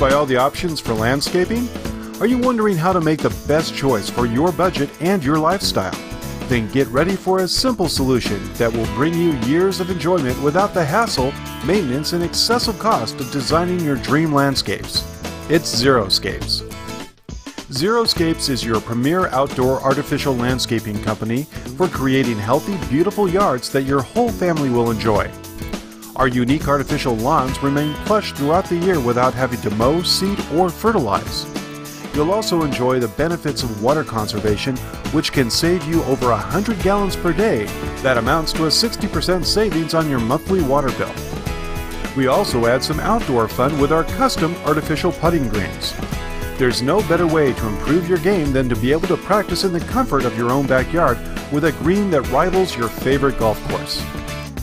by all the options for landscaping? Are you wondering how to make the best choice for your budget and your lifestyle? Then get ready for a simple solution that will bring you years of enjoyment without the hassle, maintenance, and excessive cost of designing your dream landscapes. It's Zeroscapes. Zeroscapes is your premier outdoor artificial landscaping company for creating healthy, beautiful yards that your whole family will enjoy. Our unique artificial lawns remain plush throughout the year without having to mow, seed, or fertilize. You'll also enjoy the benefits of water conservation, which can save you over 100 gallons per day. That amounts to a 60% savings on your monthly water bill. We also add some outdoor fun with our custom artificial putting greens. There's no better way to improve your game than to be able to practice in the comfort of your own backyard with a green that rivals your favorite golf course.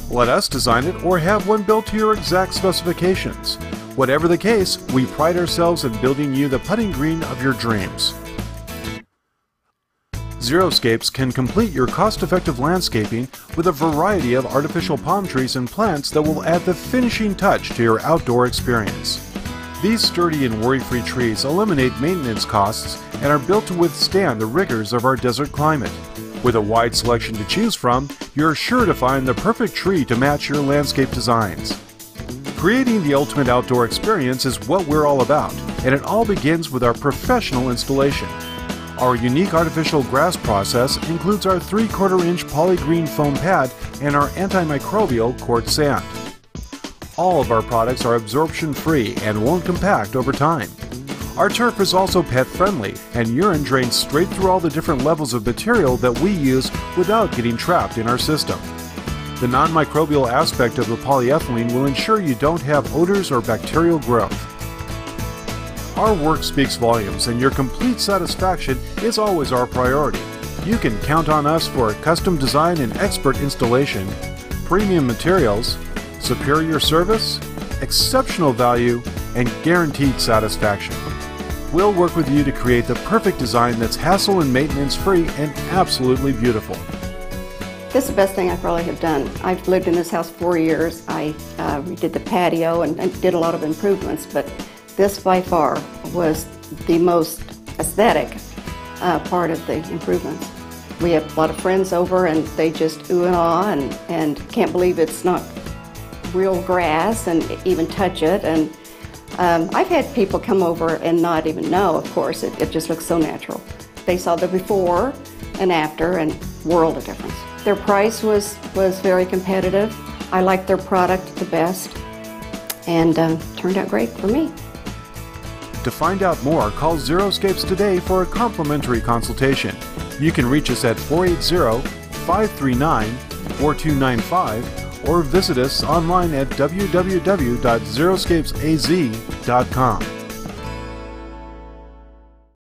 Let us design it or have one built to your exact specifications. Whatever the case, we pride ourselves in building you the putting green of your dreams. Zeroscapes can complete your cost-effective landscaping with a variety of artificial palm trees and plants that will add the finishing touch to your outdoor experience. These sturdy and worry-free trees eliminate maintenance costs and are built to withstand the rigors of our desert climate. With a wide selection to choose from, you're sure to find the perfect tree to match your landscape designs. Creating the ultimate outdoor experience is what we're all about, and it all begins with our professional installation. Our unique artificial grass process includes our 3 quarter inch Poly Green foam pad and our antimicrobial quartz sand. All of our products are absorption free and won't compact over time. Our turf is also pet friendly, and urine drains straight through all the different levels of material that we use without getting trapped in our system. The non-microbial aspect of the polyethylene will ensure you don't have odors or bacterial growth. Our work speaks volumes and your complete satisfaction is always our priority. You can count on us for a custom design and expert installation, premium materials, superior service, exceptional value, and guaranteed satisfaction. We'll work with you to create the perfect design that's hassle and maintenance free and absolutely beautiful. This is the best thing I probably have done. I've lived in this house four years. I uh, redid the patio and, and did a lot of improvements, but this by far was the most aesthetic uh, part of the improvements. We have a lot of friends over and they just ooh and ah and, and can't believe it's not real grass and even touch it. And um, I've had people come over and not even know, of course, it, it just looks so natural. They saw the before and after and world of difference. Their price was, was very competitive. I liked their product the best and uh, turned out great for me. To find out more, call Zeroscapes today for a complimentary consultation. You can reach us at 480 539 4295 or visit us online at www.zeroscapesaz.com.